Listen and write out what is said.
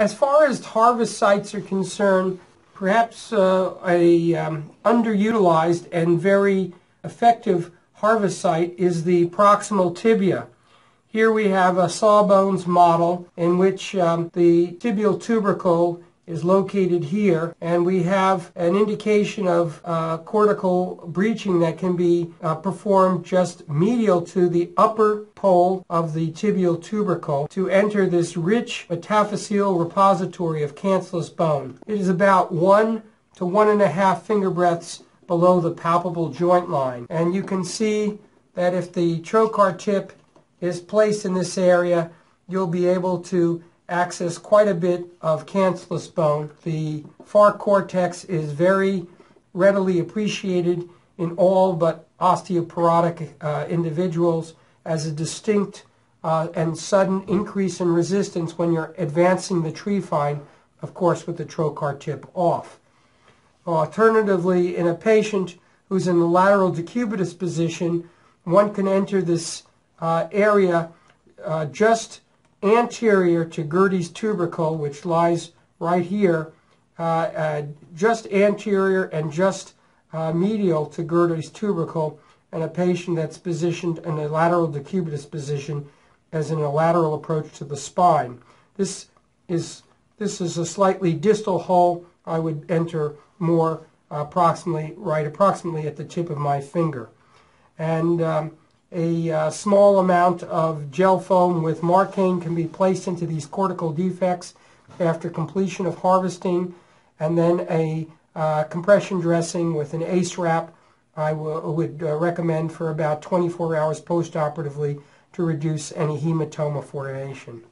As far as harvest sites are concerned, perhaps uh, a um, underutilized and very effective harvest site is the proximal tibia. Here we have a sawbones model in which um, the tibial tubercle is located here, and we have an indication of uh, cortical breaching that can be uh, performed just medial to the upper pole of the tibial tubercle to enter this rich metaphyseal repository of cancellous bone. It is about one to one and a half finger breadths below the palpable joint line, and you can see that if the trocar tip is placed in this area, you'll be able to access quite a bit of cancellous bone. The far cortex is very readily appreciated in all but osteoporotic uh, individuals as a distinct uh, and sudden increase in resistance when you're advancing the trephine, of course with the trocar tip off. Alternatively, in a patient who's in the lateral decubitus position, one can enter this uh, area uh, just anterior to Gerdy's tubercle, which lies right here, uh, uh, just anterior and just uh, medial to Gerdy's tubercle, and a patient that's positioned in a lateral decubitus position as in a lateral approach to the spine. This is, this is a slightly distal hole. I would enter more approximately, right approximately at the tip of my finger. And um, a uh, small amount of Gelfoam with Marcaine can be placed into these cortical defects after completion of harvesting, and then a uh, compression dressing with an ACE wrap I would uh, recommend for about 24 hours postoperatively to reduce any hematoma formation.